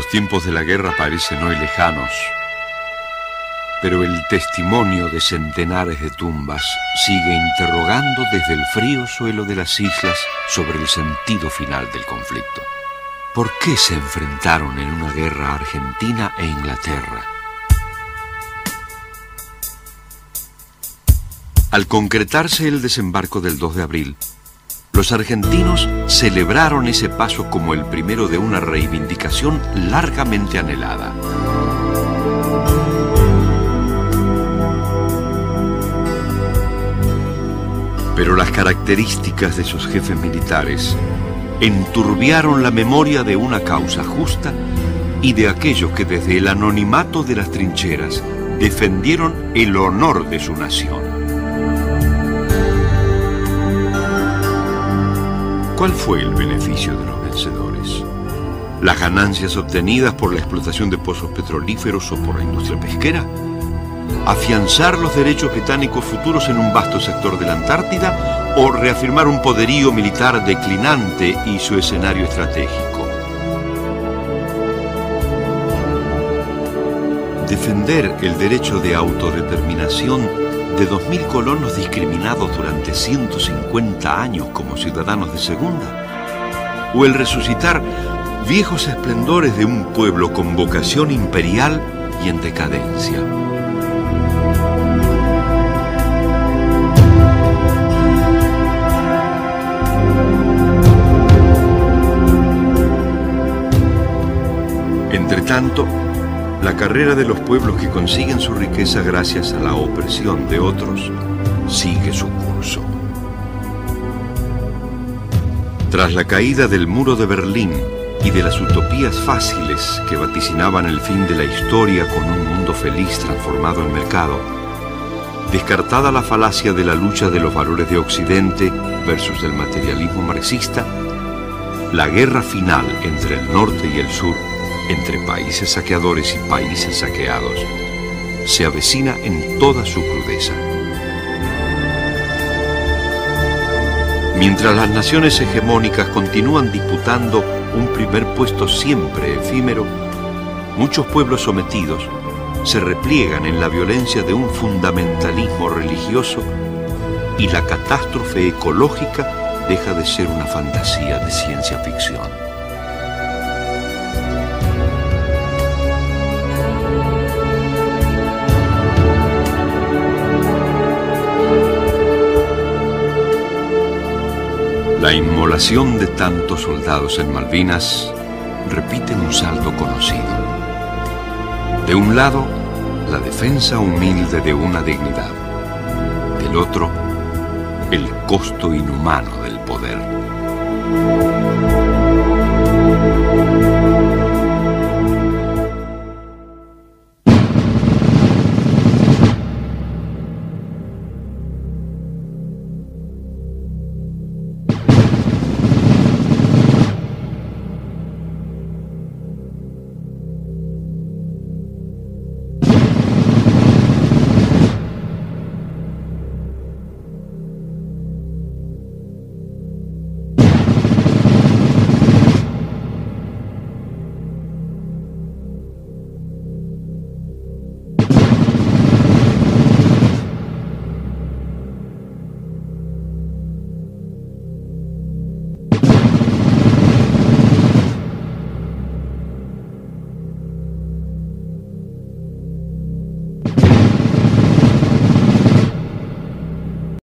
Los tiempos de la guerra parecen hoy lejanos, pero el testimonio de centenares de tumbas sigue interrogando desde el frío suelo de las islas sobre el sentido final del conflicto. ¿Por qué se enfrentaron en una guerra Argentina e Inglaterra? Al concretarse el desembarco del 2 de abril, los argentinos celebraron ese paso como el primero de una reivindicación largamente anhelada. Pero las características de sus jefes militares enturbiaron la memoria de una causa justa y de aquellos que desde el anonimato de las trincheras defendieron el honor de su nación. ¿Cuál fue el beneficio de los vencedores? ¿Las ganancias obtenidas por la explotación de pozos petrolíferos o por la industria pesquera? ¿Afianzar los derechos británicos futuros en un vasto sector de la Antártida o reafirmar un poderío militar declinante y su escenario estratégico? Defender el derecho de autodeterminación de 2.000 colonos discriminados durante 150 años como ciudadanos de segunda? ¿O el resucitar viejos esplendores de un pueblo con vocación imperial y en decadencia? Entre tanto, la carrera de los pueblos que consiguen su riqueza gracias a la opresión de otros sigue su curso. Tras la caída del muro de Berlín y de las utopías fáciles que vaticinaban el fin de la historia con un mundo feliz transformado en mercado, descartada la falacia de la lucha de los valores de Occidente versus el materialismo marxista, la guerra final entre el norte y el sur entre países saqueadores y países saqueados se avecina en toda su crudeza. Mientras las naciones hegemónicas continúan disputando un primer puesto siempre efímero, muchos pueblos sometidos se repliegan en la violencia de un fundamentalismo religioso y la catástrofe ecológica deja de ser una fantasía de ciencia ficción. La inmolación de tantos soldados en Malvinas repite un salto conocido. De un lado, la defensa humilde de una dignidad. Del otro, el costo inhumano del poder.